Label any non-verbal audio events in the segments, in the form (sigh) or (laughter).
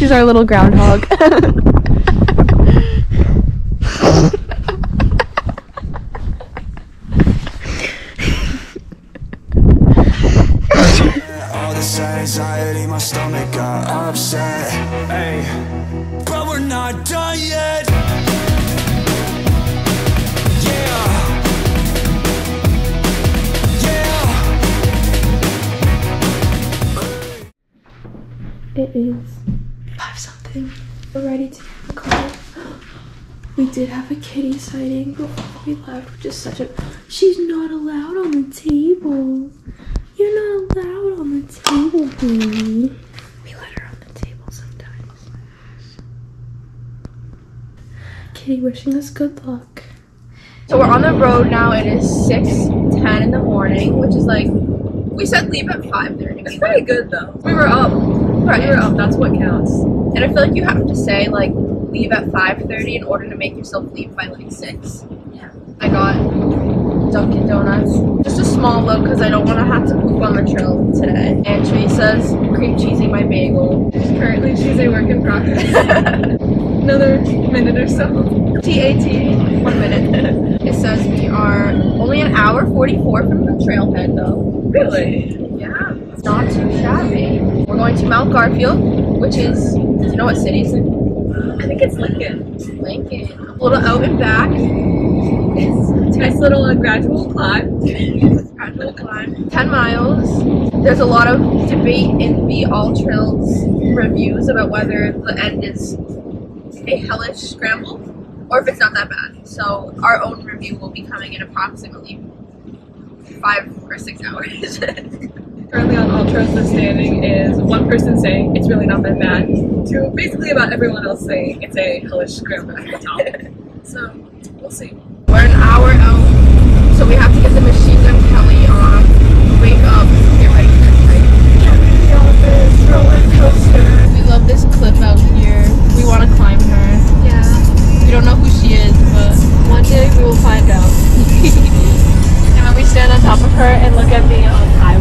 She's our little groundhog. All this anxiety, my stomach got upset. Hey, but we're not done yet. Yeah. Yeah. It is five. We're ready to get the car. We did have a kitty sighting before we left, which is such a. She's not allowed on the table. You're not allowed on the table, baby. We let her on the table sometimes. Kitty wishing us good luck. So we're on the road now. It is 6:10 in the morning, which is like we said leave at 5:30. It's pretty good though. We were up. Right, you're up. That's what counts. And I feel like you have to say like leave at 5:30 in order to make yourself leave by like 6. Yeah. I got Dunkin' Donuts. Just a small load because I don't want to have to poop on the trail today. And Teresa's cream cheesy my bagel. Currently, she's a work in progress. (laughs) Another minute or so. TAT. One minute. (laughs) it says we are only an hour 44 from the trailhead though. Really? Yeah. It's not too shabby. We're going to Mount Garfield, which is, do you know what city it's in? I think it's Lincoln. Lincoln. A little out and back. It's a nice little uh, gradual climb. (laughs) Gradual climb. 10 miles. There's a lot of debate in the All Trails reviews about whether the end is a hellish scramble or if it's not that bad. So our own review will be coming in approximately five or six hours. (laughs) Currently on AllTrails, the standing is one person saying it's really not that bad to basically about everyone else saying it's a hellish scramble at the top. (laughs) so we'll see. We're an hour out, so we have to get the machine gun Kelly on. Wake up, get ready for hike. We love this cliff out here. We want to climb her. Yeah. We don't know who she is, but One day we will find out. (laughs) and when we stand on top of her and look at the um, highway,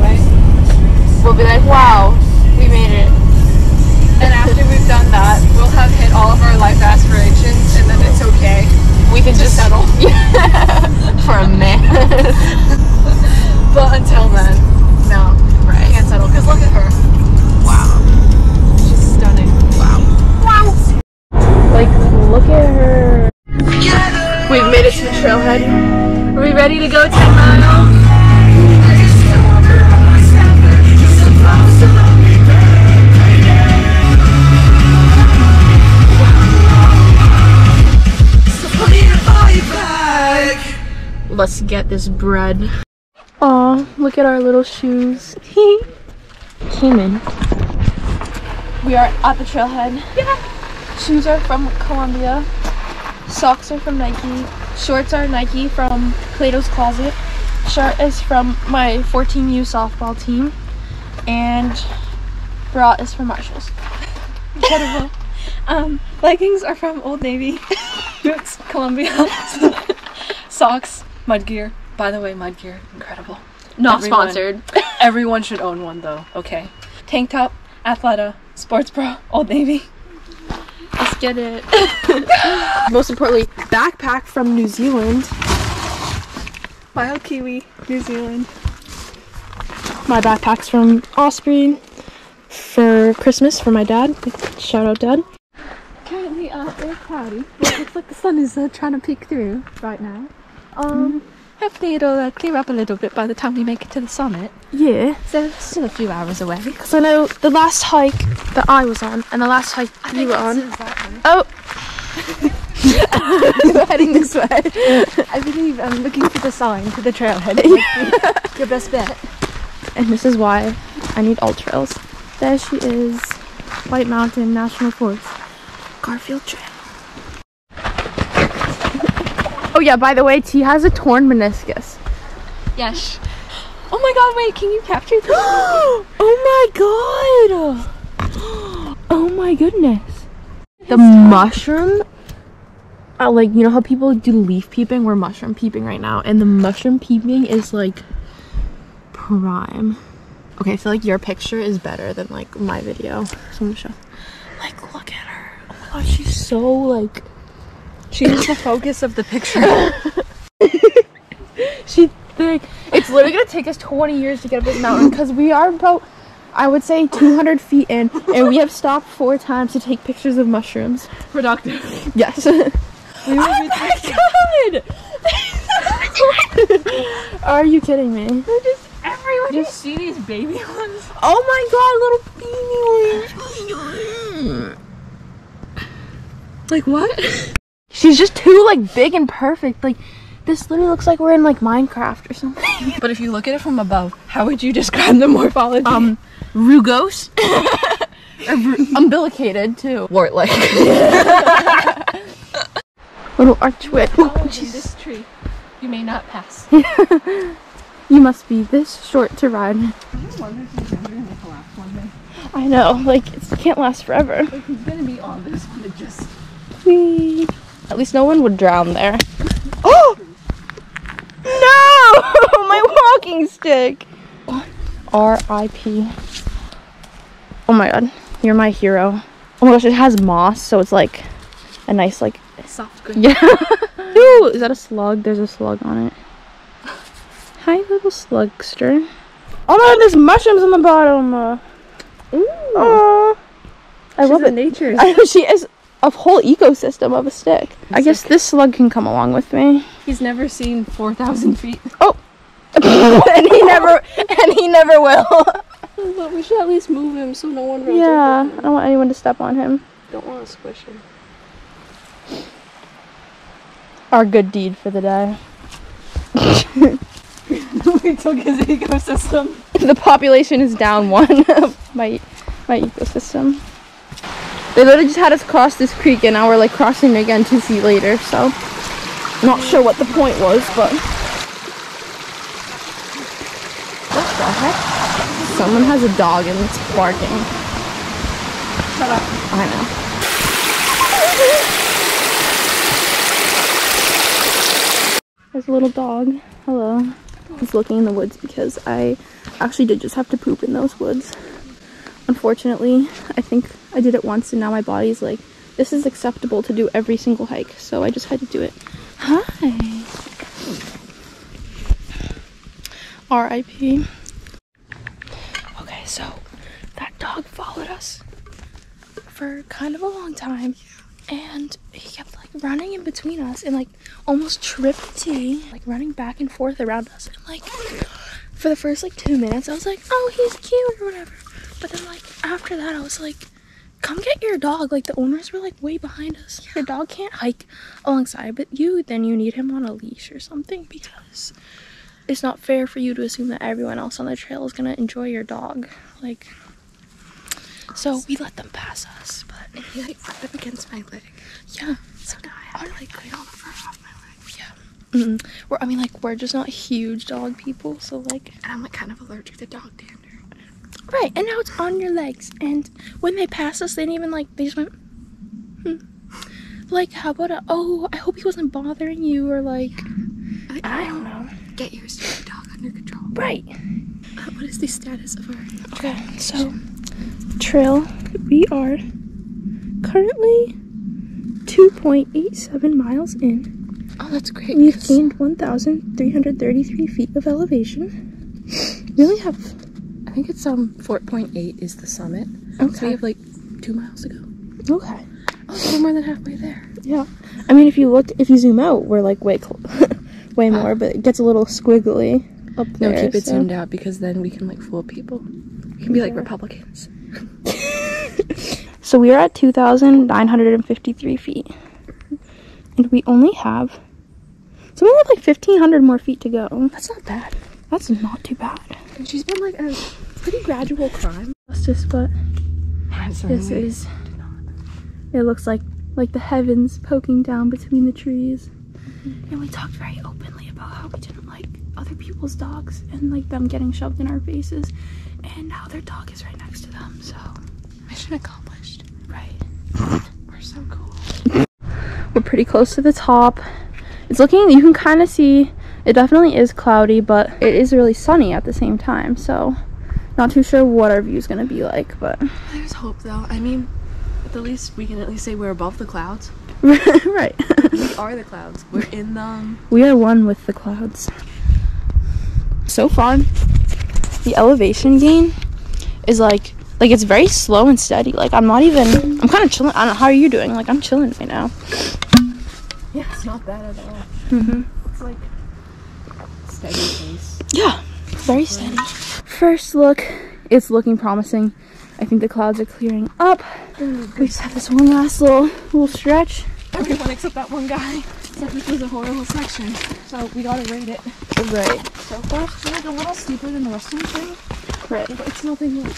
we'll be like, wow, we made it. And after we've done that, we'll have hit all of our life aspirations, and then it's okay. We can just settle (laughs) for a man. (laughs) But until then, no, right. can't settle. Cause look at her, Wow. she's stunning. Wow. Wow. Like, look at her. We've made it to the trailhead. Are we ready to go 10 miles? Let's get this bread. Aw, look at our little shoes. Came in. We are at the trailhead. Yeah. Shoes are from Columbia. Socks are from Nike. Shorts are Nike from Plato's Closet. Shirt is from my 14U softball team. And bra is from Marshalls. Incredible. (laughs) um, leggings are from Old Navy. (laughs) Boots, Columbia. (laughs) Socks, Mudgear. By the way, Mudgear, incredible. not Everyone. sponsored. (laughs) Everyone should own one though, okay? Tank top, Athleta, sports bra, Old Navy. Let's get it. (laughs) Most importantly, backpack from New Zealand. Wild Kiwi, New Zealand. My backpack's from Osprey for Christmas for my dad. Shout out, dad. Currently, uh, it's cloudy. It looks like the sun is uh, trying to peek through right now. Um, hopefully it'll uh, clear up a little bit by the time we make it to the summit. Yeah, So it's still a few hours away. because I know the last hike that I was on and the last hike you were on. (laughs) Oh, (laughs) We're heading this way. (laughs) I believe I'm looking for the sign for the trailhead. be Your best bet. and this is why I need all trails. There she is, White Mountain National Forest, Garfield Trail. Oh yeah, by the way, T has a torn meniscus. Yes. Oh my god, wait, can you capture this? (gasps) oh my god! Oh my goodness. The mushroom, uh, like, you know how people do leaf peeping? We're mushroom peeping right now. And the mushroom peeping is like prime. Okay, I feel like your picture is better than like my video. So I'm gonna show. Like, look. At her. Oh my god, she's so like She's the focus of the picture. (laughs) she thick. It's literally gonna take us 20 years to get up this mountain because we are about, I would say, 200 feet in, and we have stopped four times to take pictures of mushrooms. Productive. Yes. (laughs) (laughs) oh my god! Are you kidding me? They're just everywhere. Just- see these baby ones. Oh my god, little beanie ones. Like what? She's just too like big and perfect. Like this literally looks like we're in like Minecraft or something. (laughs) But if you look at it from above, how would you describe the morphology? Um, rugose. (laughs) or umbilicated too. wart like. (laughs) Little archway. Oh, in this tree, you may not pass. you must be this short to ride. I know, like it can't last forever. He's gonna be on this one just. Whee. At least no one would drown there. Oh! (gasps) No! (laughs) My walking stick! R.I.P. Oh my god. You're my hero. Oh my gosh, it has moss, so it's like a nice, like. Soft (laughs) good. Yeah. Ooh, is that a slug? There's a slug on it. Hi, little slugster. Oh my god, there's mushrooms on the bottom. Uh, Aw. I love it. nature. (laughs) I she is a whole ecosystem of a stick. I guess this slug can come along with me. He's never seen 4,000 feet. (laughs) Oh! (laughs) and he never and he never will. (laughs) But we should at least move him so no one runs yeah, I don't want anyone to step on him. Don't want to squish him. Our good deed for the day. we took his ecosystem. the population is down one of my my ecosystem. They literally just had us cross this creek and now we're like crossing again to see later, so not sure what the point was, but what the heck? Someone has a dog and it's barking. Shut up. I know. There's a little dog. Hello. He's looking in the woods because I actually did just have to poop in those woods. Unfortunately, I think I did it once and now my body's like, this is acceptable to do every single hike, so I just had to do it. Hi. R.I.P. Okay, so that dog followed us for kind of a long time and he kept like running in between us and like almost tripped like running back and forth around us and like for the first like two minutes I was like, oh he's cute or whatever. But then like after that I was like, come get your dog. Like the owners were like way behind us. Your dog can't hike alongside, but you then you need him on a leash or something because it's not fair for you to assume that everyone else on the trail is gonna enjoy your dog. Like so we let them pass us, but he like rubbed up against my leg. yeah. So now I have to like clean all the fur off my leg. Yeah. Mm, we're, I mean, like, we're just not huge dog people, so, like, And I'm like kind of allergic to dog dander. Right. And now it's on your legs. And when they passed us, they didn't even, like, they just went, hmm. Like, how about a, oh, I hope he wasn't bothering you, or, like, Like, I don't know. Get your stupid dog under control. Right. Uh, what is the status of our Okay, so, trail, we are currently 2.87 miles in. Oh, that's great. We've gained 1,333 feet of elevation. We only have, I think it's um 4.8 is the summit. So we have like two miles to go. okay. Oh, we're more than halfway there. Yeah. I mean, if you look, if you zoom out, we're like way, cl- (laughs) way more, but it gets a little squiggly up there. No, keep it so- zoomed out because then we can like fool people. We can be like Republicans. (laughs) (laughs) So we are at 2,953 feet. And we only have, so we only have like 1,500 more feet to go. That's not bad. That's not too bad. And she's been like a pretty gradual climb. Justice, but this is, it looks like, like the heavens poking down between the trees. Mm-hmm. And we talked very openly about how we didn't like other people's dogs and like them getting shoved in our faces and how their dog is right next to them, so. mission accomplished. Right. We're so cool. We're pretty close to the top. It's looking, you can kind of see, it definitely is cloudy, but it is really sunny at the same time. So, not too sure what our view is going to be like, but (sighs) There's hope though. I mean, At the least we can at least say we're above the clouds. (laughs) right. We are the clouds. We're in them. we are one with the clouds. So far, the elevation gain is like like it's very slow and steady. Like I'm not even. I'm kind of chilling. I don't know how are you doing. Like I'm chilling right now. Yeah, it's not bad at all. Mhm. It's like steady pace. Yeah, very steady. First look, it's looking promising. I think the clouds are clearing up. We just have this one last little little stretch. Everyone except that one guy said this was a horrible section, so we gotta rate it. Right. So far, it's like a little steeper than the rest of the trail, Right. but it's nothing. like-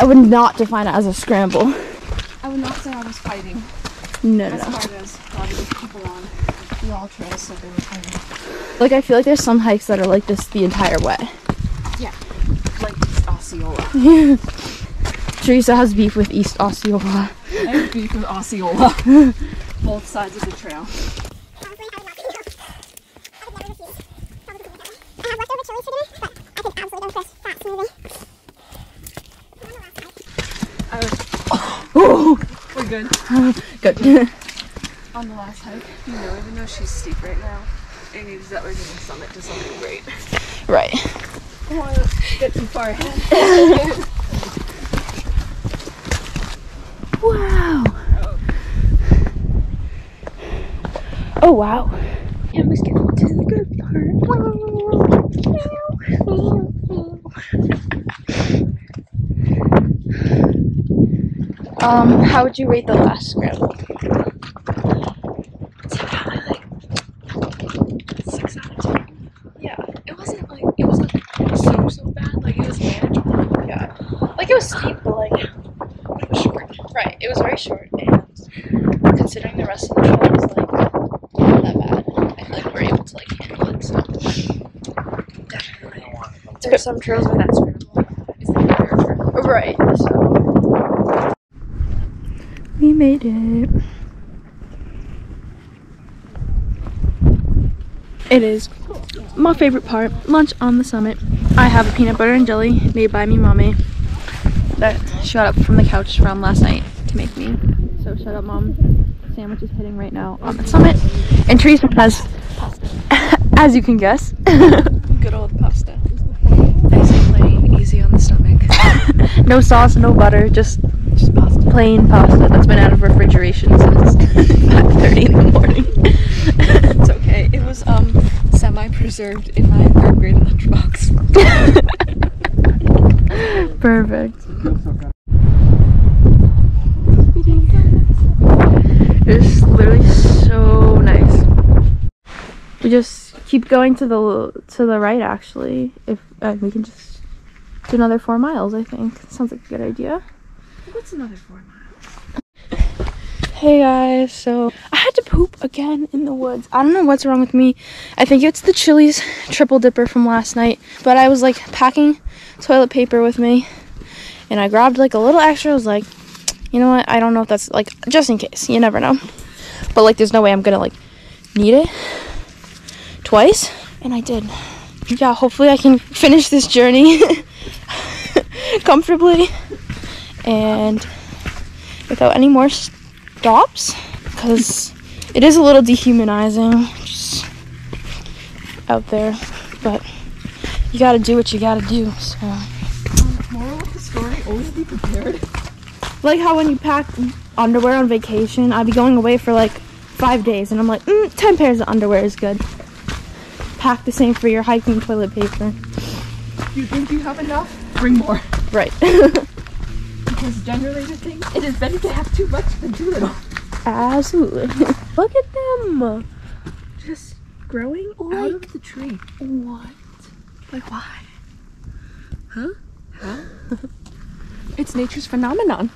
I would not define it as a scramble. I would not say I was fighting No, as no. hard as a lot of these people on the all trails said they were fighting. Like I feel like there's some hikes that are like this the entire way. Osceola. (laughs) Teresa has beef with East Osceola. I have beef with Osceola. (laughs) Both sides of the trail. Oh. We're good. (laughs) Good. On the last hike, you know, even though she's steep right now, it means that we're getting summit to something great. right. Get too far ahead. Wow. Oh wow. To the good part. Um, how would you rate the last scramble? Six out of ten. Yeah, it wasn't like it wasn't so so bad. Like it was manageable. Yeah. Like it was steep, but like It was short. right, it was very short and considering the rest of the trail was like not that bad. I feel like we're able to like handle it so Definitely. There are some trails where that scramble is. Right. So we made it. It is my favorite part. Lunch on the summit. I have a peanut butter and jelly made by me mommy that she got up from the couch from last night to make me. So shut up, mom. Sandwich is hitting right now on the summit. And Teresa has, (laughs) as you can guess, (laughs) Good old pasta. Nice and plain, easy on the stomach. No sauce, no butter, just Just pasta. plain pasta that's been out of refrigeration since (laughs) 5.30 in the morning. (laughs) It's okay. It was um semi-preserved in my third grade lunchbox. (laughs) Perfect. It's literally so nice. We just keep going to the to the right actually. If uh, we can just do another four miles, I think sounds like a good idea. What's another four miles? Hey guys, so I had to poop again in the woods. I don't know what's wrong with me. I think it's the Chili's triple dipper from last night. But I was like packing toilet paper with me and I grabbed like a little extra. I was like, you know what? I don't know if that's like just in case. You never know. But like there's no way I'm gonna like need it twice. And I did. Yeah, hopefully I can finish this journey (laughs) (laughs) comfortably. And without any more stops because it is a little dehumanizing just out there. But you gotta do what you gotta do so. Moral of the story: always be prepared. like how when you pack underwear on vacation i'd be going away for like five days and i'm like mm, 10 pairs of underwear is good. Pack the same for your hiking toilet paper. You think you have enough? Bring more. right (laughs) Because generally, the thing it is better to have too much than too little. absolutely (laughs) look at them just growing Out of the tree. what Like why? Huh? How? (laughs) it's nature's phenomenon.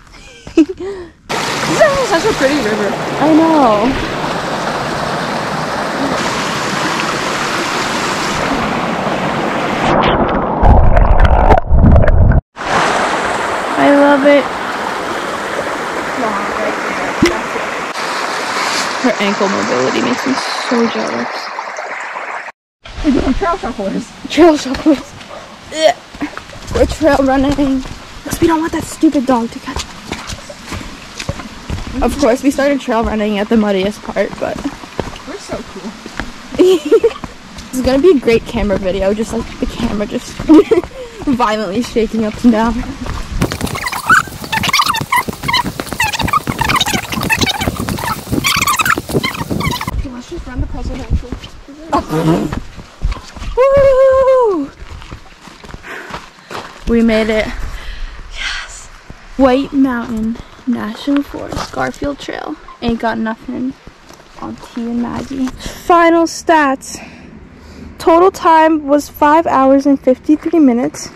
this is such a pretty river. i know I love it. Her ankle mobility makes me so jealous. Trail shufflers. Trail shufflers. Ugh. We're trail running. Because we don't want that stupid dog to catch us. Of course, we started trail running at the muddiest part, but We're so cool. (laughs) this is gonna be a great camera video, just like the camera just (laughs) violently shaking up and down. Let's just run the presidential. Woo! We made it. Yes. White Mountain National Forest, Garfield Trail. Ain't got nothing on T and Maggie. Final stats. Total time was 5 hours and 53 minutes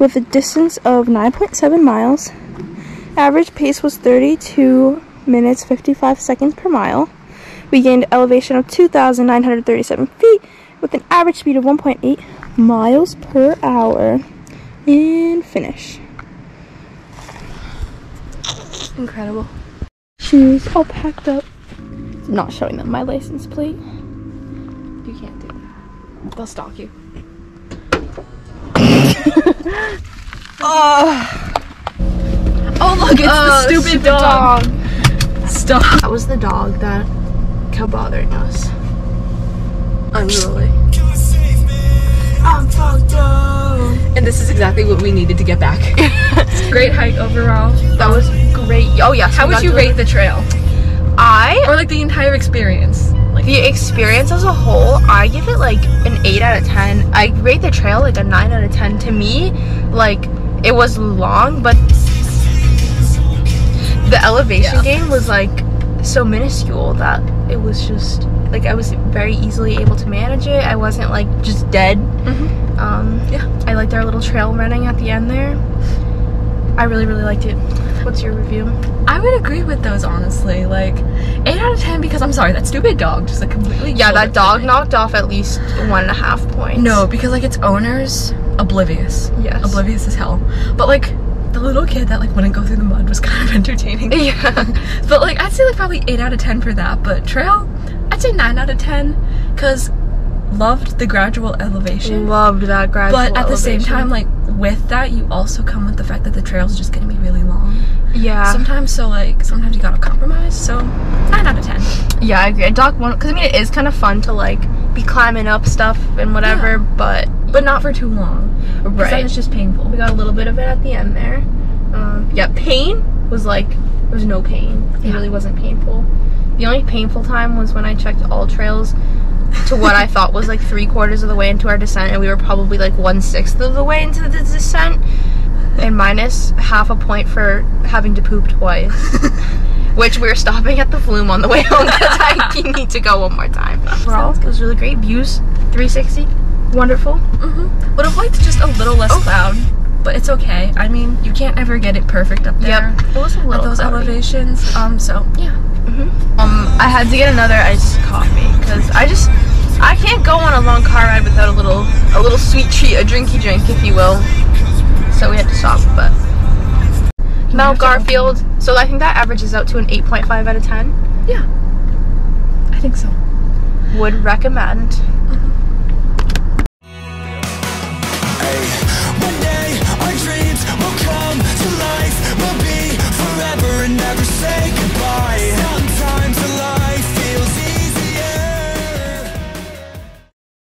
with a distance of 9.7 miles. Average pace was 32 minutes 55 seconds per mile. We gained elevation of 2,937 feet with an average speed of 1.8 miles per hour. And finish. Incredible. Shoes all packed up. Not showing them my license plate. You can't do that. They'll stalk you. Oh (laughs) oh look, it's Oh, the stupid, dog. Stop. That was the dog that kept bothering us. Unruly. I'm fucked up. And this is exactly what we needed to get back. (laughs) Great hike overall. That was great. Oh yes. How would you rate the trail? I Or like the entire experience? Like the experience as a whole, I give it like an eight out of ten. I rate the trail like a nine out of ten. To me, like it was long, but the elevation Yeah. gain was like so minuscule that it was just like I was very easily able to manage it. I wasn't like just dead. Mhm. Um, Yeah. I liked our little trail running at the end there. I really, really liked it. What's your review? I would agree with those honestly. Like eight out of ten because I'm sorry, that stupid dog just like completely Yeah, that dog knocked off at least one and a half points. No, because like its owners oblivious. Yes. Oblivious as hell. But like the little kid that like wouldn't go through the mud was (laughs) kind of entertaining. Yeah. But like I'd say like probably eight out of ten for that. But trail, I'd say nine out of ten because loved the gradual elevation. Loved that gradual but at the same time, like with that, you also come with the fact that the trail's just gonna be really long. yeah, Sometimes, so like sometimes you gotta compromise. So nine out of ten. yeah, I agree. I dock one because I mean it is kind of fun to like be climbing up stuff and whatever, Yeah. but But not for too long. 'cause Then right, it's just painful. we got a little bit of it at the end there. Yeah, pain was like there was no pain. It Yeah. really wasn't painful. The only painful time was when I checked all trails to what I (laughs) thought was like three quarters of the way into our descent, and we were probably like one sixth of the way into the descent, and minus half a point for having to poop twice. (laughs) Which we were stopping at the flume on the way home (laughs) because I need to go one more time. Overall, it was really great. Views, 360, wonderful. Mm-hmm. Would have liked just a little less Oh. cloud, but it's okay. I mean, you can't ever get it perfect up there Yep, it was a at those cloudy. elevations. Um, so yeah. Um, I had to get another iced coffee because I just I can't go on a long car ride without a little a little sweet treat, a drinky drink, if you will. So we had to stop, but Mount Garfield. So I think that averages out to an 8.5 out of 10. Yeah. I think so. Would recommend.